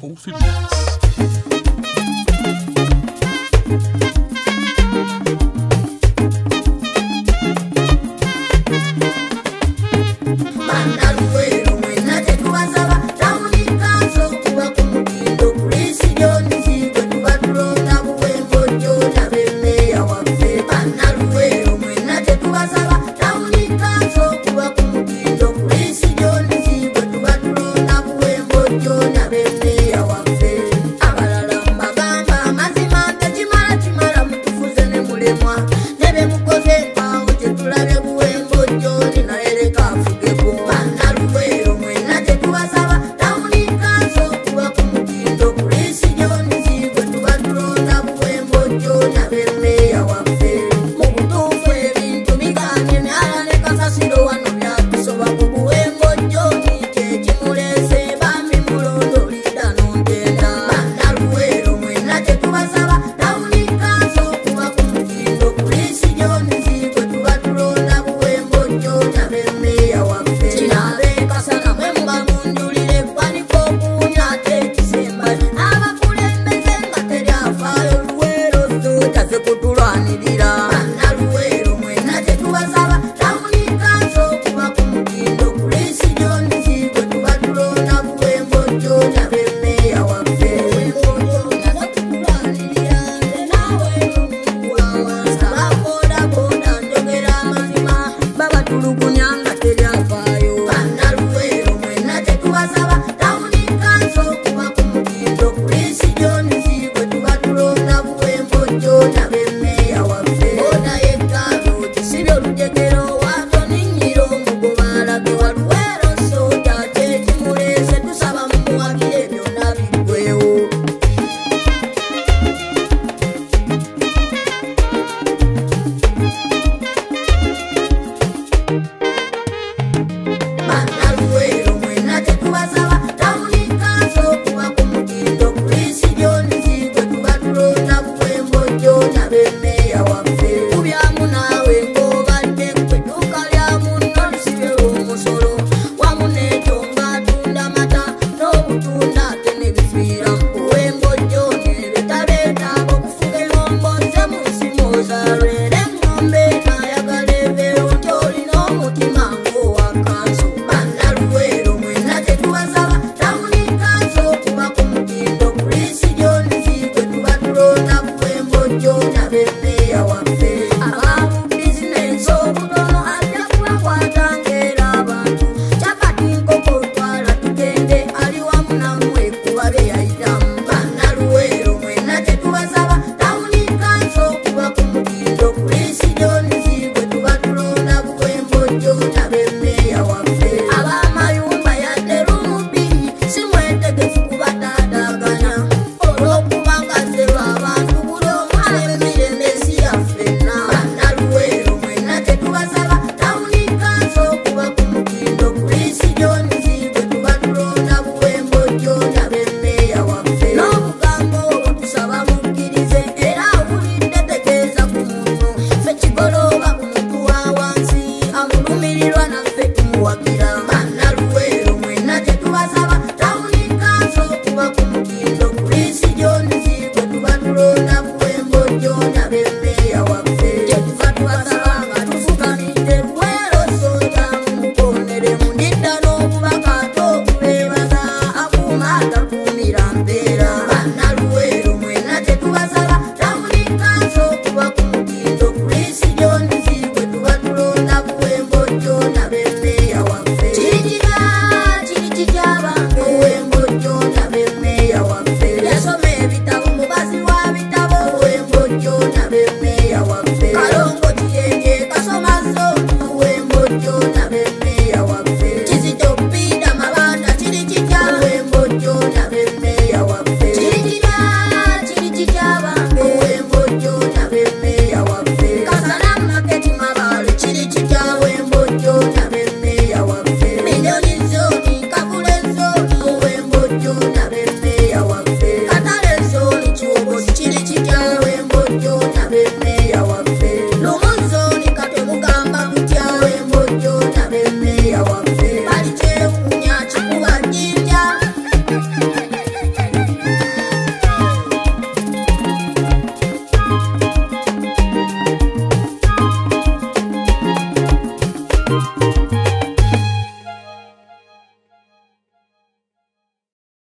confirmadas. Bandaluwero